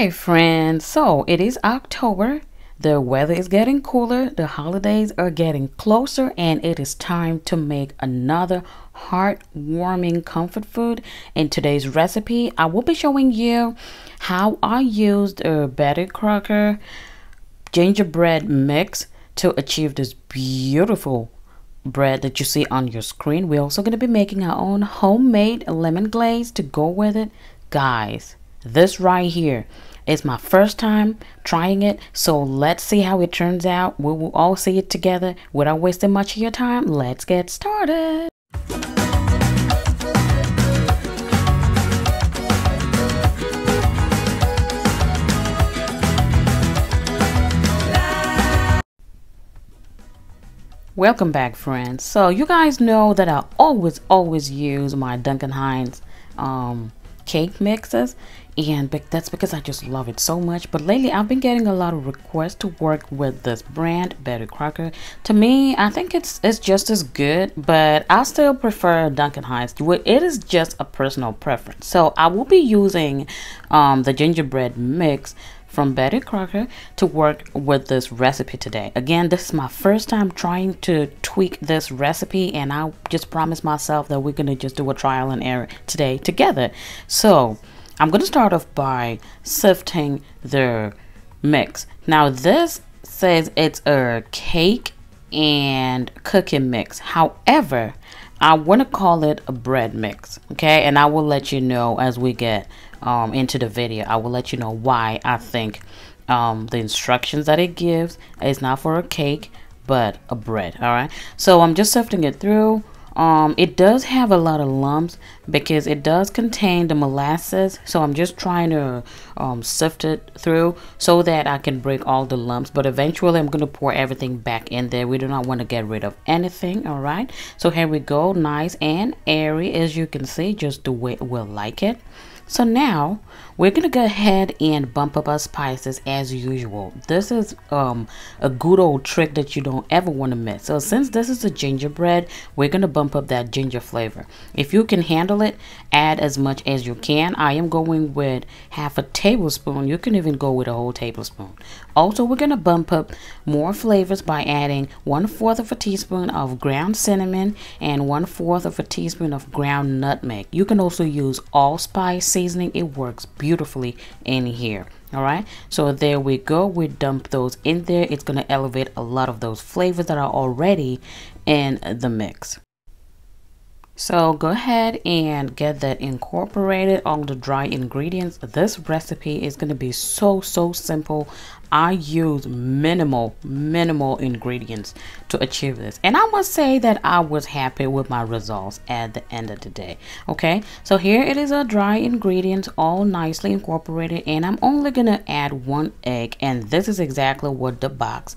Hey friends, so it is October. The weather is getting cooler, the holidays are getting closer, and it is time to make another heartwarming comfort food. In today's recipe, I will be showing you how I used a Betty Crocker gingerbread mix to achieve this beautiful bread that you see on your screen. We're also going to be making our own homemade lemon glaze to go with it. Guys, this right here is my first time trying it, so let's see how it turns out. We will all see it together without wasting much of your time. Let's get started. Welcome back friends. So you guys know that I always always use my Duncan Hines um, cake mixes and that's because I just love it so much. But lately I've been getting a lot of requests to work with this brand Betty Crocker. To me I think it's it's just as good but I still prefer Duncan Hines it is just a personal preference. So I will be using um, the gingerbread mix from Betty Crocker to work with this recipe today. Again, this is my first time trying to tweak this recipe and I just promised myself that we're going to just do a trial and error today together. So I'm going to start off by sifting the mix. Now this says it's a cake and cooking mix. However, I want to call it a bread mix. Okay, and I will let you know as we get um, into the video. I will let you know why I think um, the instructions that it gives is not for a cake, but a bread. All right. So I'm just sifting it through. Um, it does have a lot of lumps because it does contain the molasses. So I'm just trying to um, sift it through so that I can break all the lumps. But eventually I'm going to pour everything back in there. We do not want to get rid of anything. All right. So here we go. Nice and airy as you can see, just the way we'll like it. So now we're gonna go ahead and bump up our spices as usual. This is um, a good old trick that you don't ever want to miss. So since this is a gingerbread, we're gonna bump up that ginger flavor. If you can handle it, add as much as you can. I am going with half a tablespoon. You can even go with a whole tablespoon. Also, we're gonna bump up more flavors by adding one fourth of a teaspoon of ground cinnamon and one fourth of a teaspoon of ground nutmeg. You can also use allspice seasoning it works beautifully in here all right? So there we go. We dump those in there. It's going to elevate a lot of those flavors that are already in the mix. So go ahead and get that incorporated. On the dry ingredients. This recipe is going to be so, so simple. I use minimal, minimal ingredients to achieve this. And I must say that I was happy with my results at the end of the day. Okay, so here it is a dry ingredients all nicely incorporated and I'm only to add one egg and this is exactly what the box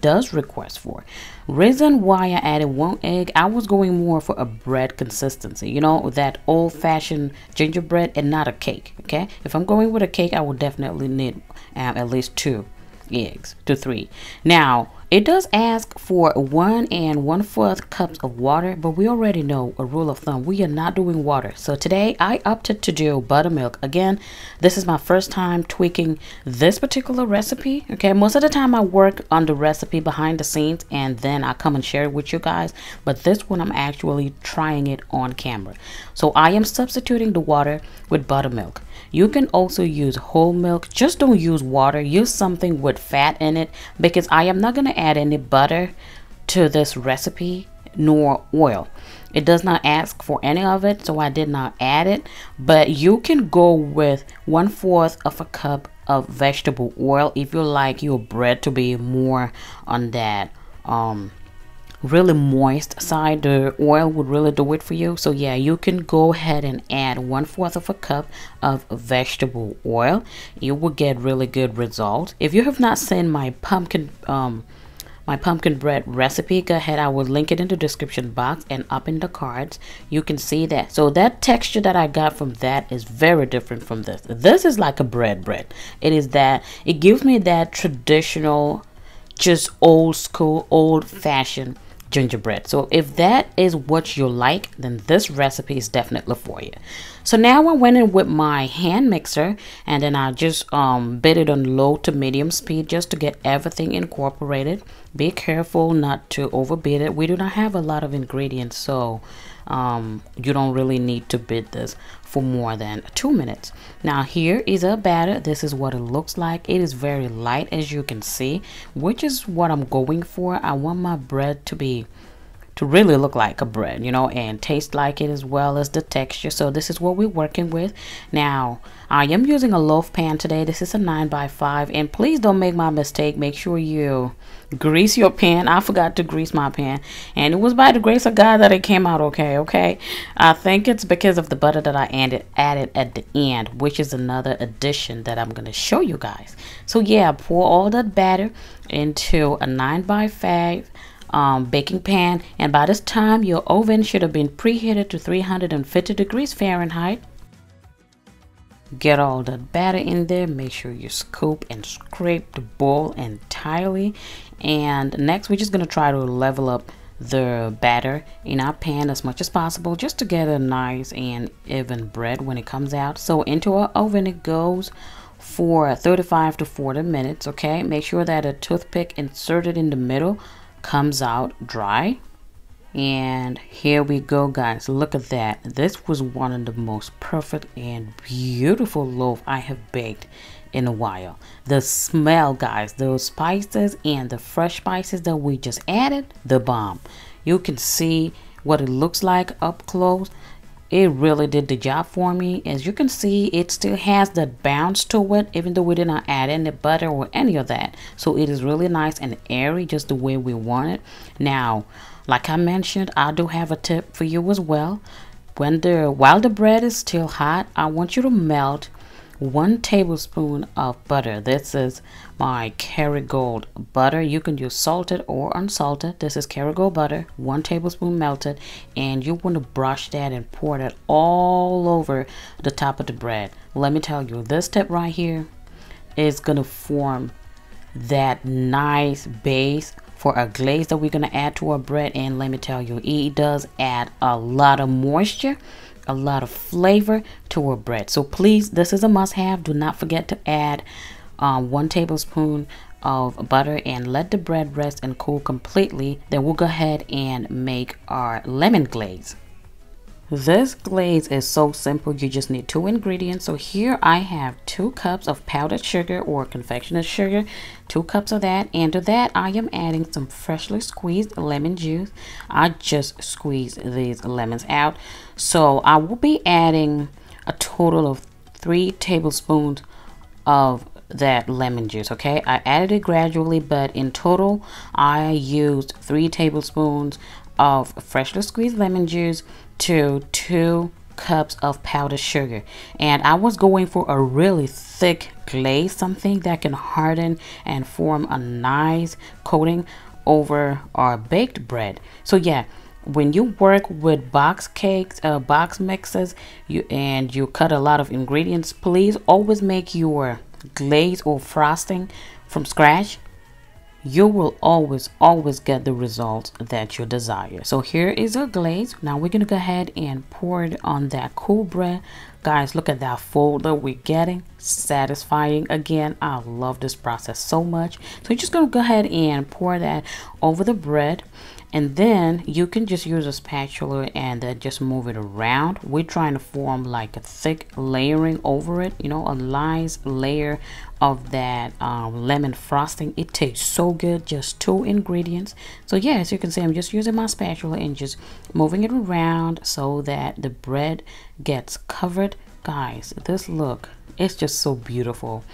does request for. Reason why I added one egg, I was going more for a bread consistency. You know, that old-fashioned gingerbread and not a cake. Okay, if I'm going with a cake, I will definitely need um, at least two eggs to three. Now, it does ask for one and one fourth cups of water, but we already know a rule of thumb. We are not doing water. So today I opted to do buttermilk. Again, this is my first time tweaking this particular recipe. Okay, most of the time I work on the recipe behind the scenes and then I come and share it with you guys. But this one I'm actually trying it on camera. So I am substituting the water with buttermilk. You can also use whole milk. Just don't use water. Use something with fat in it because I am not going to add any butter to this recipe nor oil. It does not ask for any of it, so I did not add it. But you can go with one fourth of a cup of vegetable oil if you like your bread to be more on that um really moist side the oil would really do it for you so yeah you can go ahead and add one fourth of a cup of vegetable oil you will get really good results if you have not seen my pumpkin um my pumpkin bread recipe go ahead i will link it in the description box and up in the cards you can see that so that texture that i got from that is very different from this this is like a bread bread it is that it gives me that traditional just old school old fashioned gingerbread. So if that is what you like, then this recipe is definitely for you. So now I went in with my hand mixer and then I just um, bit it on low to medium speed just to get everything incorporated. Be careful not to overbeat it. We do not have a lot of ingredients so um, you don't really need to bit this for more than two minutes. Now here is a batter. This is what it looks like. It is very light as you can see, which is what I'm going for. I want my bread to be to really look like a bread, you know, and taste like it as well as the texture. So this is what we're working with. Now, I am using a loaf pan today. This is a 9 by 5 and please don't make my mistake. Make sure you grease your pan. I forgot to grease my pan and it was by the grace of God that it came out okay, okay? I think it's because of the butter that I added, added at the end, which is another addition that I'm going to show you guys. So yeah, pour all that batter into a 9 by 5 um, baking pan and by this time your oven should have been preheated to 350 degrees Fahrenheit. Get all the batter in there. Make sure you scoop and scrape the bowl entirely. And next we're just going to try to level up the batter in our pan as much as possible just to get a nice and even bread when it comes out. So into our oven it goes for 35 to 40 minutes okay make sure that a toothpick inserted in the middle comes out dry. And here we go guys. Look at that. This was one of the most perfect and beautiful loaf i have baked in a while. The smell guys those spices and the fresh spices that we just added the bomb. You can see what it looks like up close it really did the job for me. As you can see it still has that bounce to it even though we did not add any butter or any of that. So it is really nice and airy just the way we want it. Now like i mentioned i do have a tip for you as well. When the while the bread is still hot i want you to melt one tablespoon of butter. This is my Kerrygold butter you can use salted or unsalted this is Kerrygold butter one tablespoon melted and you want to brush that and pour that all over the top of the bread let me tell you this step right here is going to form that nice base for a glaze that we're going to add to our bread and let me tell you it does add a lot of moisture a lot of flavor to our bread. So please, this is a must have. Do not forget to add um, one tablespoon of butter and let the bread rest and cool completely. Then we'll go ahead and make our lemon glaze. This glaze is so simple, you just need two ingredients. So here I have two cups of powdered sugar or confectioner's sugar, two cups of that. And to that I am adding some freshly squeezed lemon juice. I just squeezed these lemons out. So I will be adding a total of three tablespoons of that lemon juice okay? I added it gradually but in total i used three tablespoons of freshly squeezed lemon juice to two cups of powdered sugar. And I was going for a really thick glaze something that can harden and form a nice coating over our baked bread. So yeah when you work with box cakes uh, box mixes you and you cut a lot of ingredients please always make your glaze or frosting from scratch you will always always get the results that you desire. So here is our glaze. Now we're gonna go ahead and pour it on that cool bread. Guys look at that fold that we're getting. Satisfying again. I love this process so much. So you're just gonna go ahead and pour that over the bread and then you can just use a spatula and then just move it around. We're trying to form like a thick layering over it you know a nice layer of that um, lemon frosting. It tastes so good. Just two ingredients. So yeah as you can see i'm just using my spatula and just moving it around so that the bread gets covered. Guys this look it's just so beautiful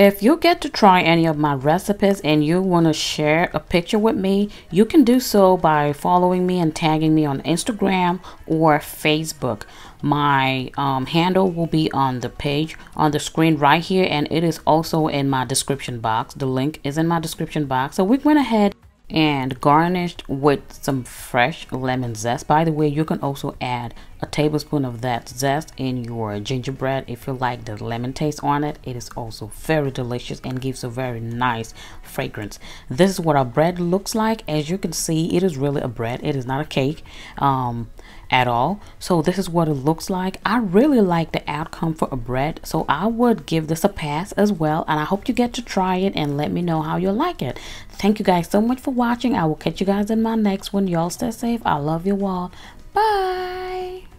if you get to try any of my recipes and you want to share a picture with me, you can do so by following me and tagging me on Instagram or Facebook. My um, handle will be on the page on the screen right here and it is also in my description box. The link is in my description box. So we went ahead and garnished with some fresh lemon zest. By the way, you can also add a tablespoon of that zest in your gingerbread if you like the lemon taste on it. It is also very delicious and gives a very nice fragrance. This is what our bread looks like. As you can see, it is really a bread. It is not a cake. Um, at all. So this is what it looks like. I really like the outcome for a bread. So I would give this a pass as well. And I hope you get to try it and let me know how you like it. Thank you guys so much for watching. I will catch you guys in my next one. Y'all stay safe. I love you all. Bye.